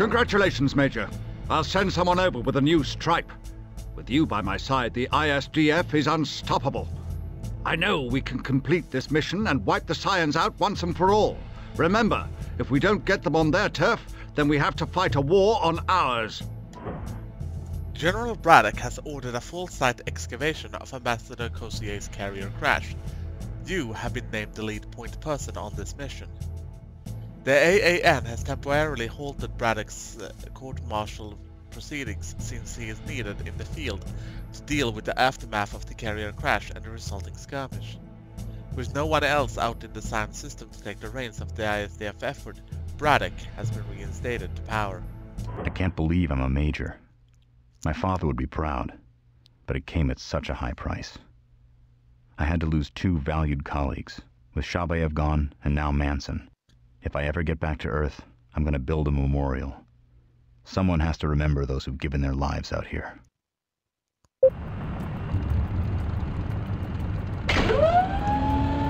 Congratulations, Major. I'll send someone over with a new stripe. With you by my side, the ISDF is unstoppable. I know we can complete this mission and wipe the Scions out once and for all. Remember, if we don't get them on their turf, then we have to fight a war on ours. General Braddock has ordered a full-site excavation of Ambassador Cosier's carrier crash. You have been named the lead point person on this mission. The AAN has temporarily halted Braddock's uh, court-martial proceedings since he is needed in the field to deal with the aftermath of the carrier crash and the resulting skirmish. With no one else out in the SAN system to take the reins of the ISDF effort, Braddock has been reinstated to power. I can't believe I'm a major. My father would be proud, but it came at such a high price. I had to lose two valued colleagues, with Shabayev gone and now Manson. If I ever get back to Earth, I'm going to build a memorial. Someone has to remember those who've given their lives out here.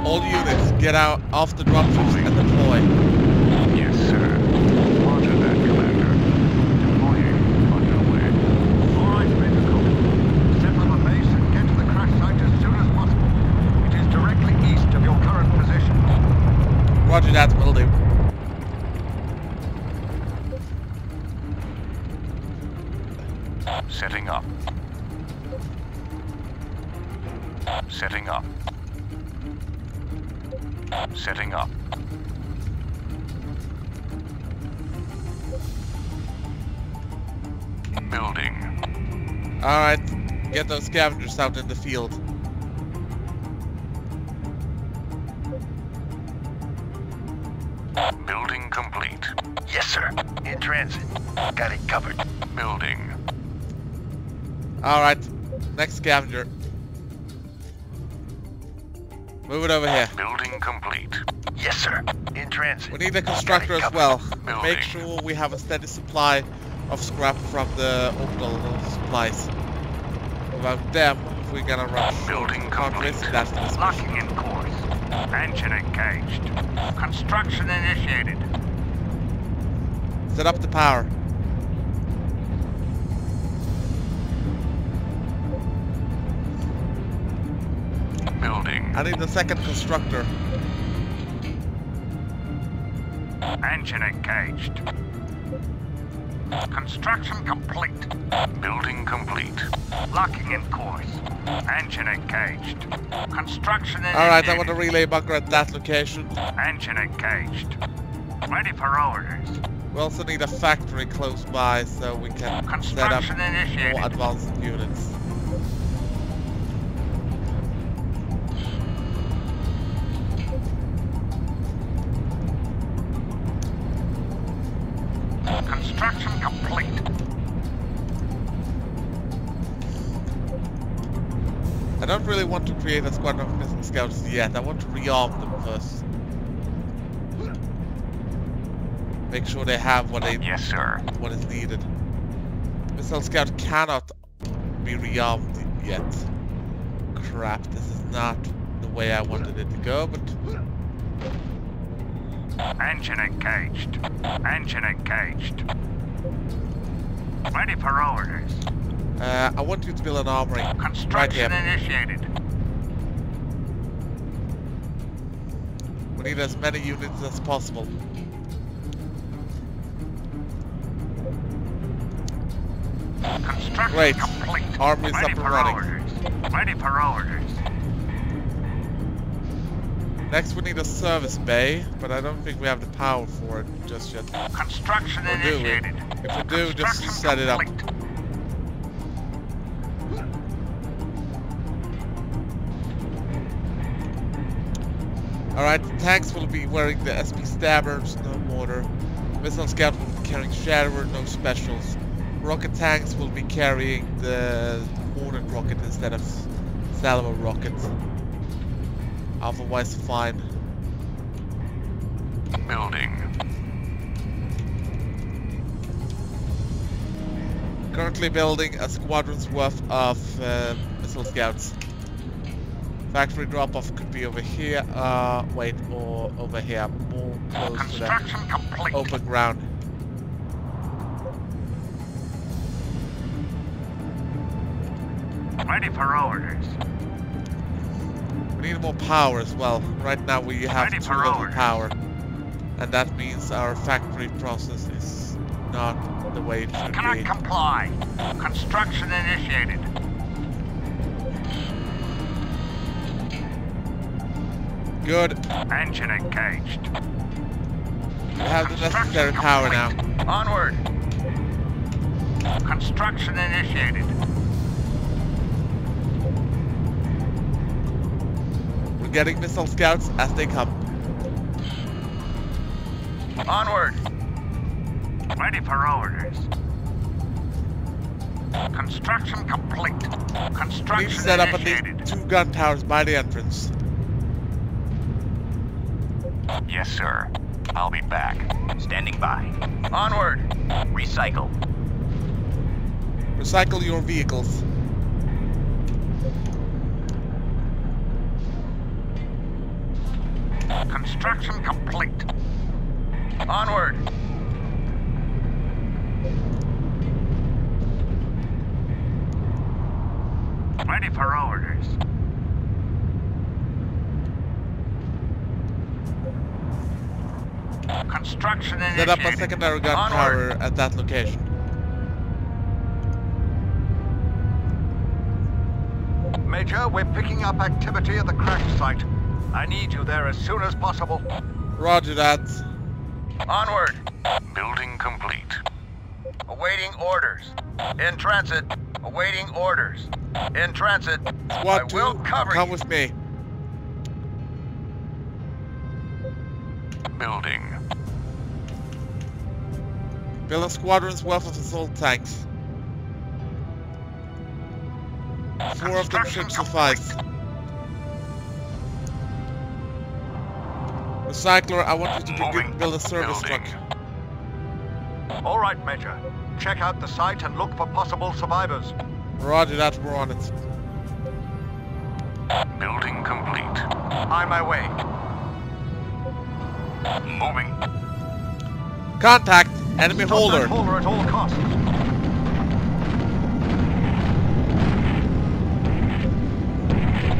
All units, get out off the dropships and deploy. Alright, get those scavengers out in the field. Building complete. Yes, sir. In transit. Got it covered. Building. Alright, next scavenger. Move it over here. Building complete. Yes, sir. In transit. We need a constructor as well. Building. Make sure we have a steady supply of scrap from the orbital supplies. Without them, we're gonna run short, Building complete. risk that for this mission. Locking in course. Engine engaged. Construction initiated. Set up the power. Building. I need the second constructor. Engine engaged. Construction complete. Building complete. Locking in course. Engine engaged. Construction initiated. Alright, I want a relay bunker at that location. Engine engaged. Ready for orders. We also need a factory close by so we can set up initiated. more advanced units. Scouts yet. I want to rearm them first. Make sure they have what they Yes, sir. what is needed. Missile scout cannot be rearmed yet. Crap, this is not the way I wanted it to go, but Engine engaged. Engine engaged. Ready for orders. uh, I want you to build an armory right Construction here. initiated. We need as many units as possible. Construction Great. complete. Army's Ready up and running. orders. Ready for orders. Next we need a service bay, but I don't think we have the power for it just yet. Construction Or initiated. If we do, just set it up. Alright, the tanks will be wearing the SP Stabbers, no mortar. Missile Scout will be carrying Shatterer, no specials. Rocket tanks will be carrying the Hornet rocket instead of Salvo rocket. Otherwise fine. Building. Currently building a squadron's worth of uh, Missile Scouts. Factory drop-off could be over here, uh, wait, or over here, more close to that open ground. Ready for orders. We need more power as well. Right now we have too little orders. power. And that means our factory process is not the way it should Cannot be. comply. Construction initiated. Good. Engine engaged. We have the necessary power now. Onward. Construction initiated. We're getting missile scouts as they come. Onward. Ready for orders. Construction complete. We need to Construction set up initiated. least two gun towers by the entrance. Yes, sir. I'll be back. Standing by. Onward. Recycle. Recycle your vehicles. Construction complete. Onward. Ready for orders. Construction Set up a secondary gun Onward. tower at that location. Major, we're picking up activity at the crash site. I need you there as soon as possible. Roger that. Onward. Building complete. Awaiting orders. In transit. Awaiting orders. In transit. I Squad 2, will cover come you. with me. Building. Build a squadron's worth of assault tanks. Four of them should suffice. Recycler, I want you to build a service Building. truck. All right, Major. Check out the site and look for possible survivors. Roger that, we're on it. Building complete. On my way. Moving. Contact! Enemy holder! holder at all costs.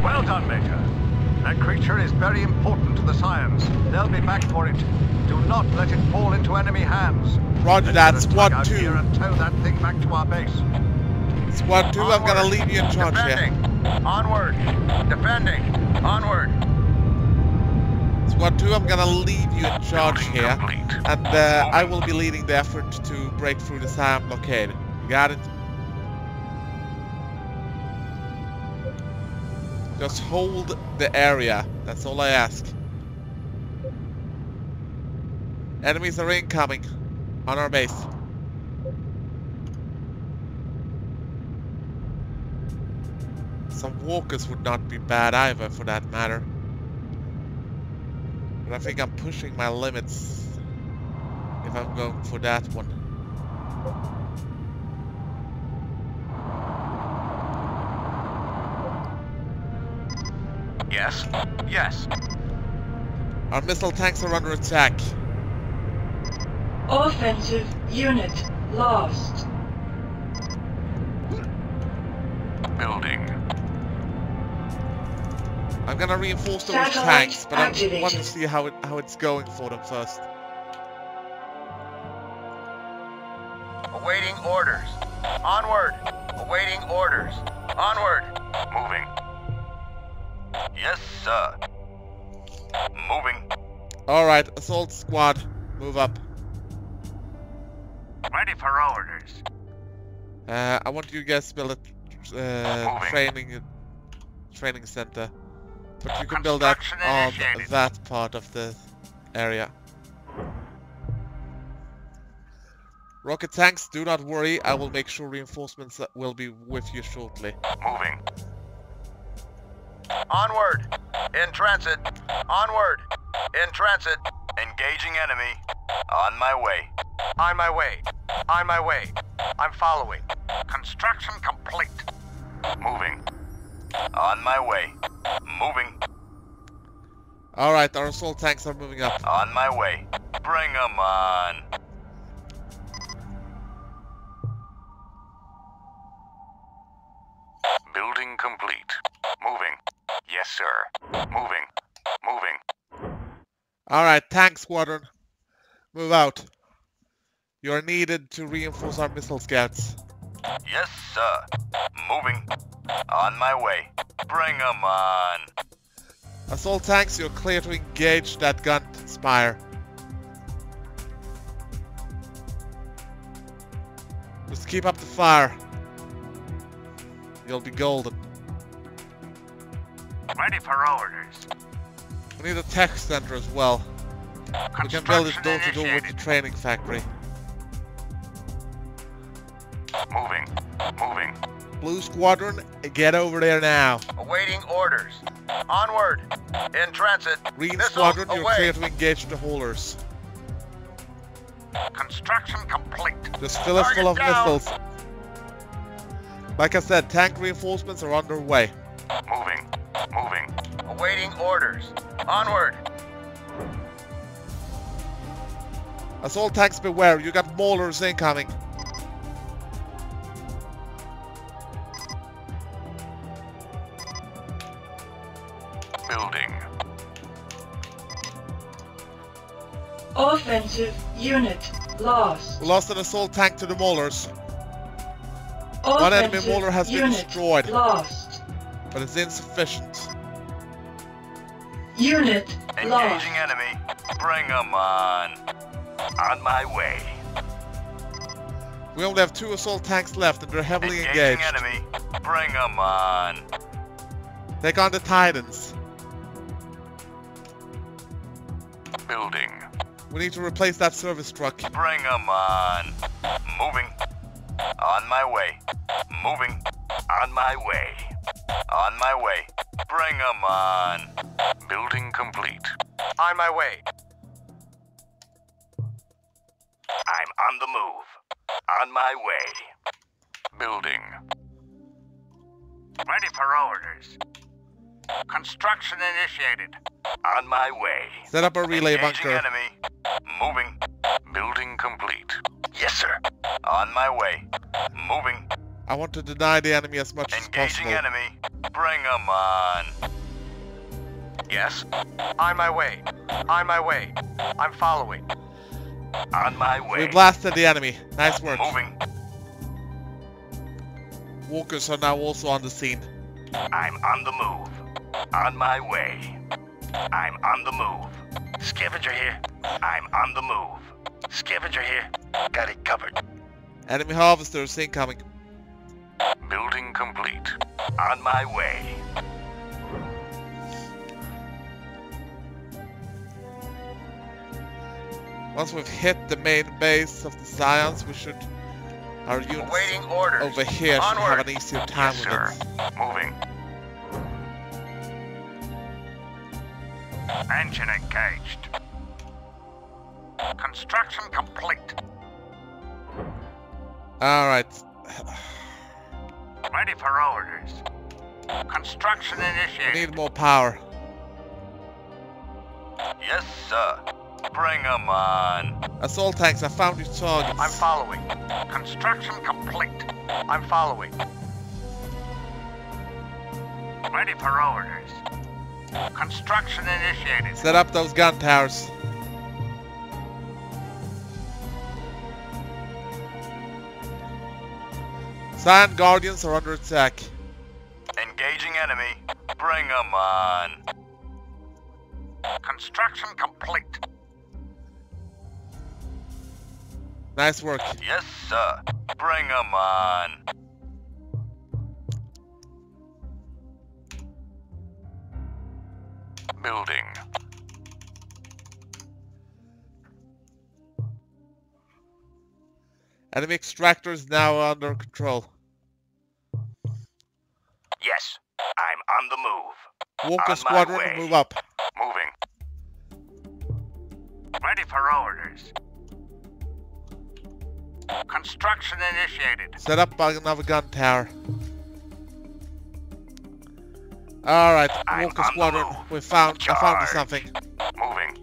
Well done, Major. That creature is very important to the Scions. They'll be back for it. Do not let it fall into enemy hands. Roger that, Squad 2. here and tow that thing back to our base. Squad 2, I'm gonna leave you in charge here. Defending. Onward. Defending. Onward. Squad 2, I'm gonna leave you in charge Building here. complete. And uh, I will be leading the effort to break through the Scion blockade. You got it? Just hold the area. That's all I ask. Enemies are incoming on our base. Some walkers would not be bad either, for that matter. But I think I'm pushing my limits if I'm going for that one. Yes. Yes. Our missile tanks are under attack. Offensive unit lost. I'm gonna reinforce those Satellite tanks, but I want to see how it how it's going for them first. Awaiting orders. Onward. Awaiting orders. Onward. Moving. Yes, sir. Moving. Alright, assault squad, move up. Ready for orders. Uh, I want you guys to build a uh, training training center, but you can build that on um, that part of the area. Rocket tanks, do not worry. I will make sure reinforcements will be with you shortly. Moving. Onward. In transit. Onward. In transit. Engaging enemy. On my way. On my way. On my way. I'm following. Construction complete. Moving. On my way. Moving. Alright, our assault tanks are moving up. On my way. Bring 'em on. Building complete. Moving. Yes, sir. Moving. Moving. Alright, tank squadron. Move out. You are needed to reinforce our missile scouts. Yes, sir. Moving. On my way. Bring 'em on. Assault tanks, you're clear to engage that gun spire. Just keep up the fire. You'll be golden. Ready for orders. We need a tech center as well. We can build this door to door with the training factory. Moving. Moving. Blue squadron, get over there now. Awaiting orders. Onward. In transit. Green Missiles squadron, you're away. clear to engage the haulers. Construction complete. Just fill it full of down. missiles. Like I said, tank reinforcements are underway. Moving. Moving. Awaiting orders. Onward. Assault tanks beware, you got maulers incoming. Offensive unit lost. We lost an assault tank to the maulers, One enemy Offensive mauler has been destroyed. Lost. but it's insufficient. Unit lost. Engaging enemy. Bring 'em on. On my way. We only have two assault tanks left and they're heavily Engaging engaged. enemy. Bring 'em on. Take on the Titans. Building. We need to replace that service truck. Bring 'em on. Moving. On my way. Moving. On my way. On my way. Bring 'em on. Building complete. On my way. I'm on the move. On my way. Building. Ready for orders. Construction initiated. On my way. Set up a relay Engaging bunker. enemy. Moving. Building complete. Yes, sir. On my way. Moving. I want to deny the enemy as much as possible. Engaging enemy. Bring 'em on. Yes. On my way. On my way. I'm following. On my way. We blasted the enemy. Nice work. Moving. Walkers are now also on the scene. I'm on the move. On my way. I'm on the move. Scavenger here. I'm on the move. Scavenger here. Got it covered. Enemy harvesters incoming. Building complete. On my way. Once we've hit the main base of the Scions, we should... Our units Awaiting orders. over here should have an easier time Yes, with sir. it. Moving. Engine engaged. Construction complete. Alright. Ready for orders. Construction We initiated. need more power. Yes, sir. Bring 'em on. Assault tanks, I found your targets. I'm following. Construction complete. I'm following. Ready for orders. Construction initiated. Set up those gun towers. Sand Guardians are under attack. Engaging enemy. Bring 'em on. Construction complete. Nice work. Yes, sir. Bring 'em on. Building. Enemy extractors now under control. Yes. I'm on the move. Walker On Squadron, move up. Moving. Ready for orders. Construction initiated. Set up by another gun tower. All right, Walker Squadron, we found I found something. Moving.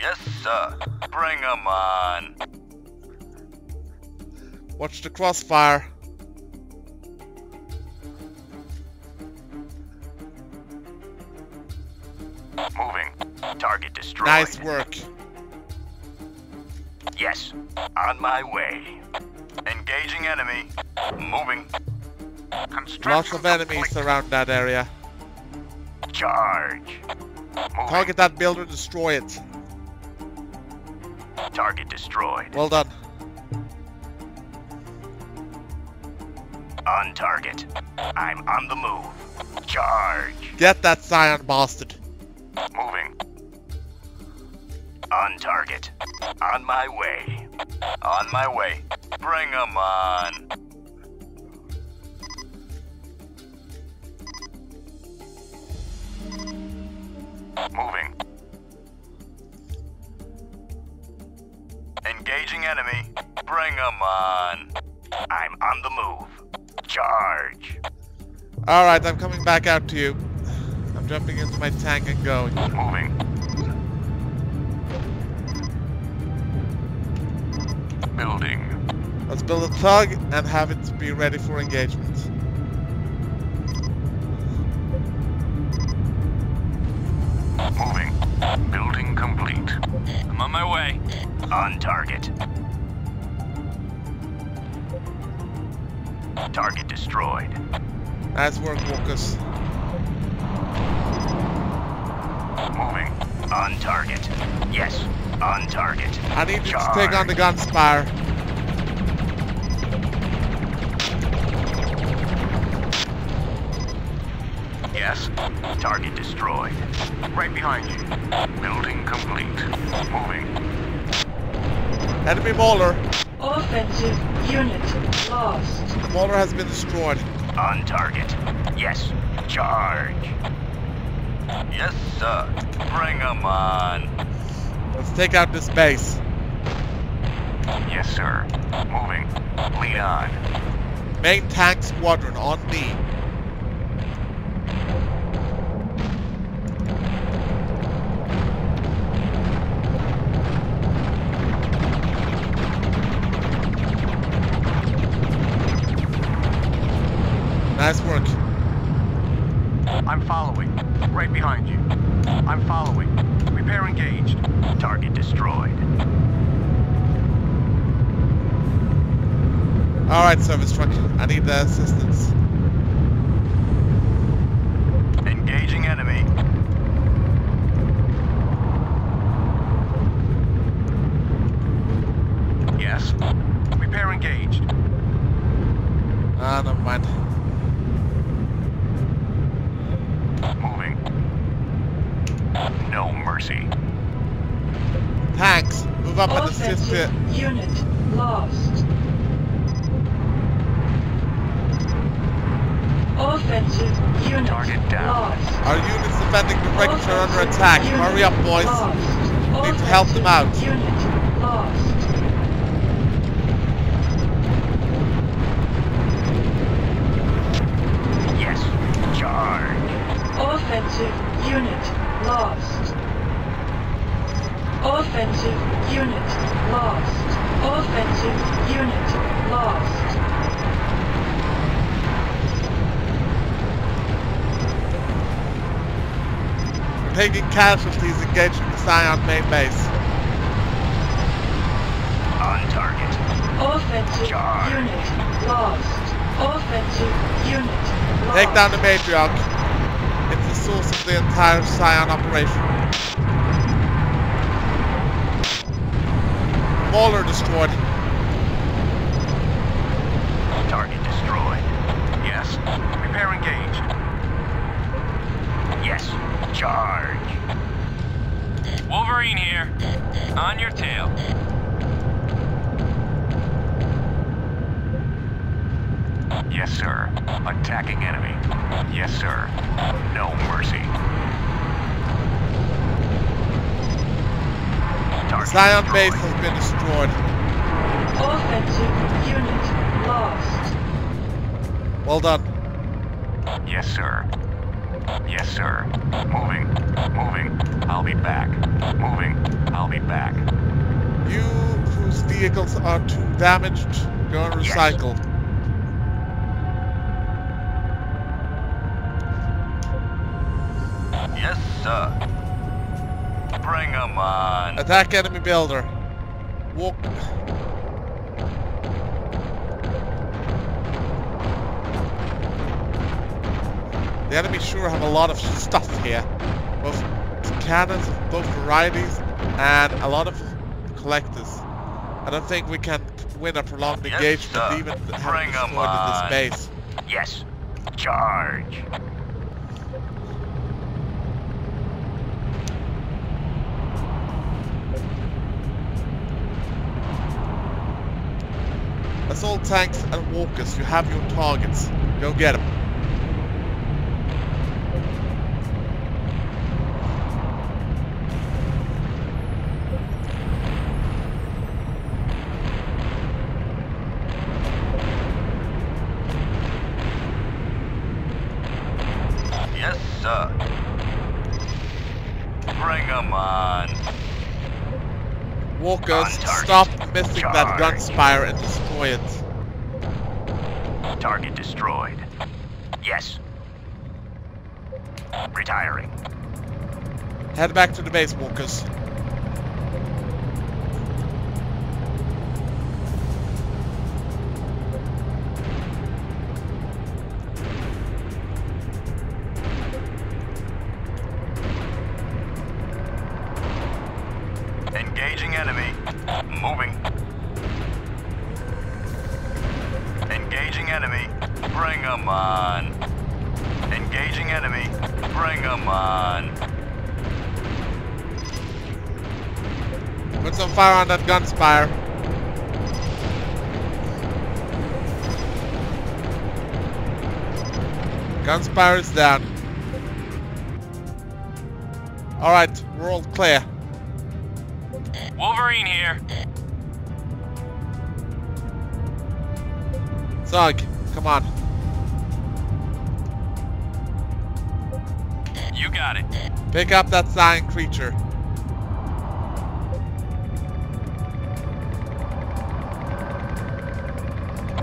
Yes, sir. Bring 'em on. Watch the crossfire. Moving. Target destroyed. Nice work. Yes, on my way. Engaging enemy. Moving. Lots of enemies complete. around that area. Charge. Moving. Target that builder, destroy it. Target destroyed. Well done. On target. I'm on the move. Charge. Get that Scion bastard. Moving. On target. On my way. On my way. Bring 'em on. Moving. Engaging enemy. Bring 'em on. I'm on the move. Charge. Alright, I'm coming back out to you. I'm jumping into my tank and going. Moving. Building. Let's build a tug and have it be ready for engagement. I'm on my way. On target. Target destroyed. Nice work, Walkers. Moving. On target. Yes. On target. I need you to take on the Gunspire. Yes. Target destroyed. Right behind you. Building complete. Moving. Enemy Mauler. Offensive unit lost. Mauler has been destroyed. On target. Yes. Charge. Yes, sir. Bring 'em on. Let's take out this base. Yes, sir. Moving. Lead on. Main tank squadron on me. Nice work. I'm following. Right behind you. I'm following. Repair engaged. Target destroyed. Alright, service truck. I need the assistance. Engaging enemy. Yes. Repair engaged. Ah, never mind. Moving. No mercy. Tanks, move up and assist the... Offensive unit lost. Offensive unit Target down. lost. Our units defending the wreckage are under attack. Hurry up, boys. lost. Need to help them out. Unit lost. Yes. Charge. Offensive unit lost. Offensive unit lost. Offensive unit lost. Taking casualties engaging the Scion main base. On target. Offensive Charge. unit lost. Offensive unit lost. Take down the Matriarch. It's the source of the entire Scion operation. Mauler destroyed. Target destroyed. Yes. Repair engaged. Yes. Charge. Wolverine here. On your tail. Yes, sir. Attacking enemy. Yes, sir. No mercy. Target destroyed. base has been destroyed. Offensive unit lost. Well done. Yes, sir. Yes, sir. Moving. Moving. I'll be back. Moving. I'll be back. You whose vehicles are too damaged, go and recycle. Yes. recycle. Yes, sir. Bring 'em on. Attack enemy builder. Walk. The enemy sure have a lot of stuff here. Both cannons of both varieties and a lot of collectors. I don't think we can win a prolonged Yes, engagement sir. even Bring having destroyed on. this base. Yes. Charge. Assault tanks and walkers, you have your targets. Go get them. Yes, sir. Bring 'em on. Walkers, On stop missing that Charge. gun spire and destroy it. Destroyed. Yes. Retiring. Head back to the base, walkers. Enemy. Bring Bring 'em on. Put some fire on that gun spire. Gun spire is down. Alright, we're all clear. Wolverine here. Zug, come on. Got it. Pick up that giant creature.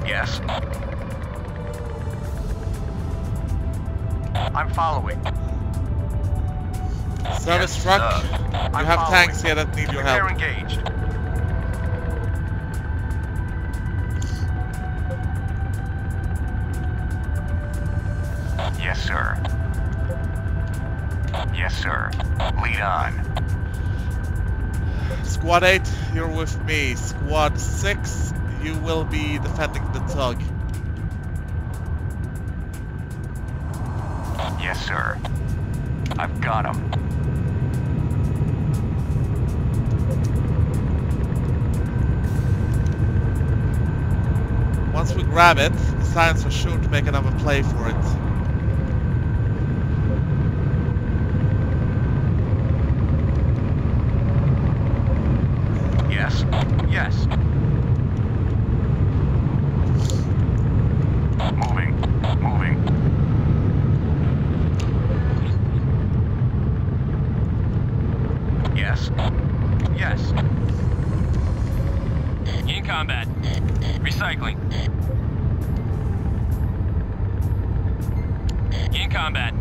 Yes. I'm following. Service Yes, truck, sir. you I'm have following. tanks here that need your help. They're engaged. Yes, sir. Yes, sir. Lead on. Squad 8, you're with me. Squad 6, you will be defending the tug. Yes, sir. I've got him. Once we grab it, the Scions are sure to make another play for it. Yes. Yes. Moving. Moving. Yes. Yes. In combat. Recycling. In combat.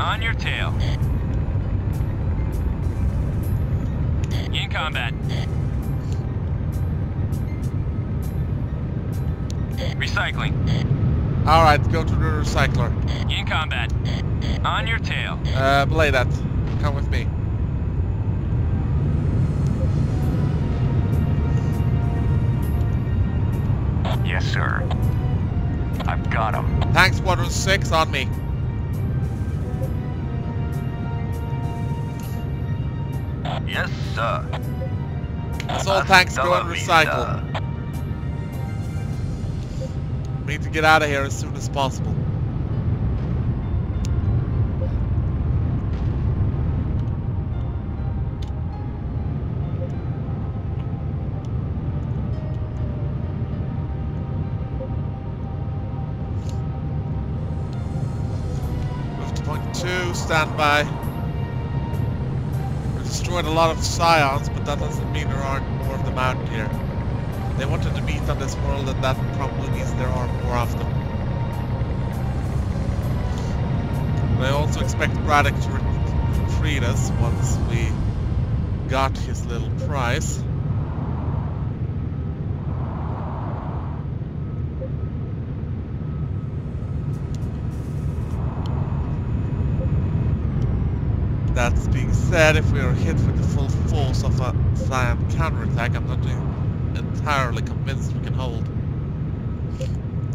On your tail. In combat. Recycling. Alright, go to the recycler. In combat. On your tail. Uh, belay that. Come with me. Sir. I've got him. Tank Squadron 6 on me. Yes, sir. All tanks go and recycle. We need to get out of here as soon as possible. Two, stand by. We destroyed a lot of scions, but that doesn't mean there aren't more of them out here. They wanted to meet on this world, and that probably means there are more of them. I also expect Braddock to re- retreat us once we got his little prize. That being said, if we are hit with the full force of a Scion counterattack, I'm not entirely convinced we can hold.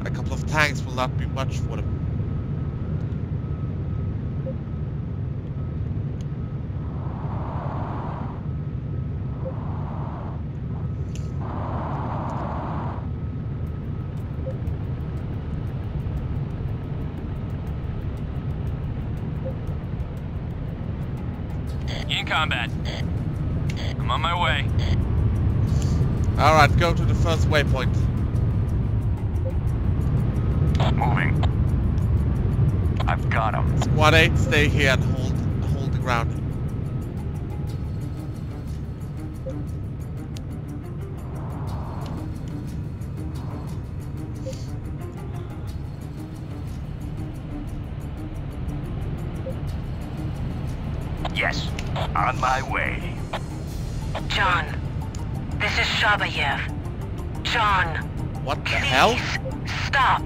A couple of tanks will not be much for them. Him. Squad 8, stay here and hold hold the ground. Yes. On my way. John, this is Shabayev. John, What the please hell? stop.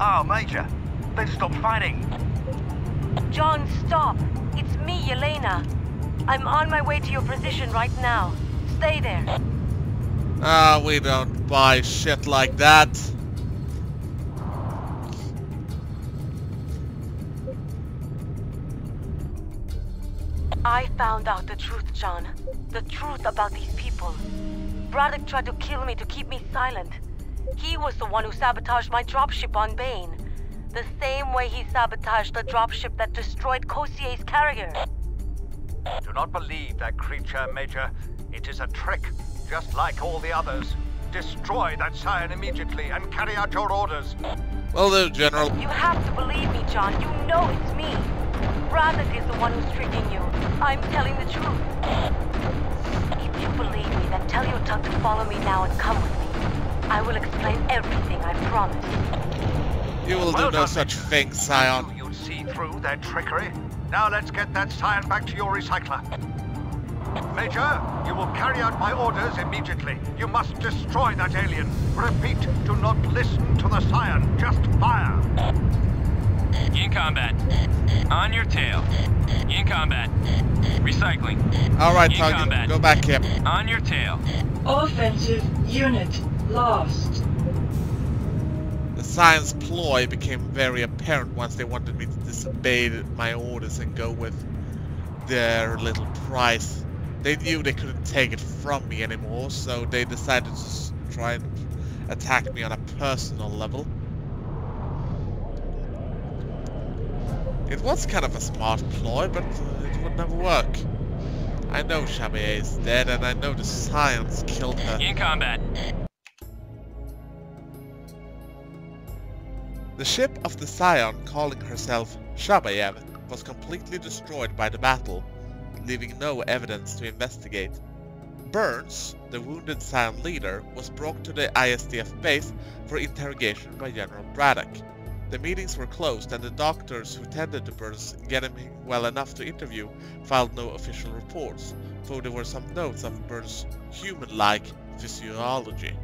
Oh, Major. Then stop fighting. John, stop. It's me, Yelena. I'm on my way to your position right now. Stay there. Ah, we don't buy shit like that. I found out the truth, John. The truth about these people. Braddock tried to kill me to keep me silent. He was the one who sabotaged my dropship on Bane. The same way he sabotaged the dropship that destroyed Kosier's carrier. Do not believe that creature, Major. It is a trick, just like all the others. Destroy that scion immediately and carry out your orders. Well, do, General. You have to believe me, John. You know it's me. Braddock is the one who's tricking you. I'm telling the truth. If you believe me, then tell your tug to follow me now and come with me. I will explain everything, I promise. You will do no done, such Major. thing, Scion. I You'd see through their trickery. Now let's get that scion back to your recycler. Major, you will carry out my orders immediately. You must destroy that alien. Repeat, do not listen to the scion. Just fire. In combat. On your tail. In combat. Recycling. Alright, In Tug, combat. go back here. On your tail. Offensive unit lost. Scion's ploy became very apparent once they wanted me to disobey my orders and go with their little prize. They knew they couldn't take it from me anymore, so they decided to try and attack me on a personal level. It was kind of a smart ploy, but uh, it would never work. I know Chamier is dead, and I know the Scions killed her. In combat. The ship of the Scion, calling herself Shabayev, was completely destroyed by the battle, leaving no evidence to investigate. Burns, the wounded Scion leader, was brought to the ISDF base for interrogation by General Braddock. The meetings were closed and the doctors who tended to Burns, getting him well enough to interview, filed no official reports, though there were some notes of Burns' human-like physiology.